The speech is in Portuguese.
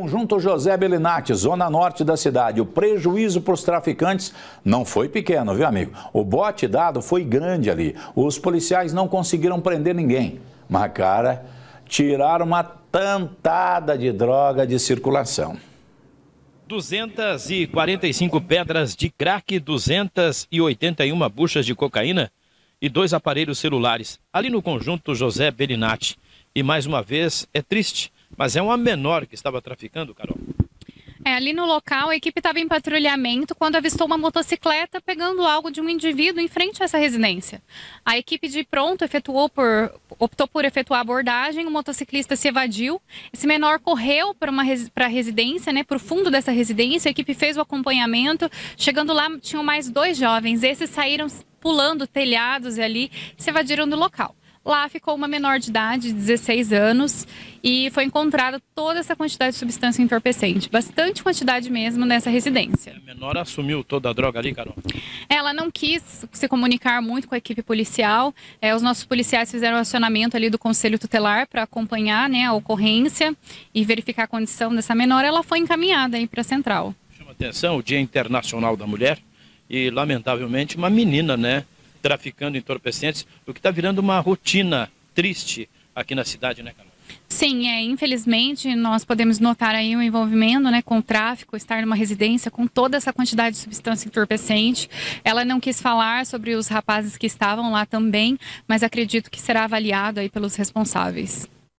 Conjunto José Belinati, zona norte da cidade. O prejuízo para os traficantes não foi pequeno, viu, amigo? O bote dado foi grande ali. Os policiais não conseguiram prender ninguém. Mas, cara, tiraram uma tantada de droga de circulação. 245 pedras de crack, 281 buchas de cocaína e dois aparelhos celulares, ali no conjunto José Belinati. E mais uma vez, é triste, mas é uma menor que estava traficando, Carol. É, ali no local, a equipe estava em patrulhamento quando avistou uma motocicleta pegando algo de um indivíduo em frente a essa residência. A equipe de pronto efetuou por, optou por efetuar abordagem, o motociclista se evadiu. Esse menor correu para a residência, né, para o fundo dessa residência. A equipe fez o acompanhamento. Chegando lá, tinham mais dois jovens. Esses saíram pulando telhados ali e se evadiram do local. Lá ficou uma menor de idade, 16 anos, e foi encontrada toda essa quantidade de substância entorpecente. Bastante quantidade mesmo nessa residência. A menor assumiu toda a droga ali, Carol? Ela não quis se comunicar muito com a equipe policial. É, os nossos policiais fizeram o acionamento ali do Conselho Tutelar para acompanhar né, a ocorrência e verificar a condição dessa menor. Ela foi encaminhada aí para a central. Chama atenção o Dia Internacional da Mulher e, lamentavelmente, uma menina, né? Traficando entorpecentes, o que está virando uma rotina triste aqui na cidade, né, Carol? Sim, é, infelizmente nós podemos notar aí o envolvimento né, com o tráfico, estar numa residência com toda essa quantidade de substância entorpecente. Ela não quis falar sobre os rapazes que estavam lá também, mas acredito que será avaliado aí pelos responsáveis.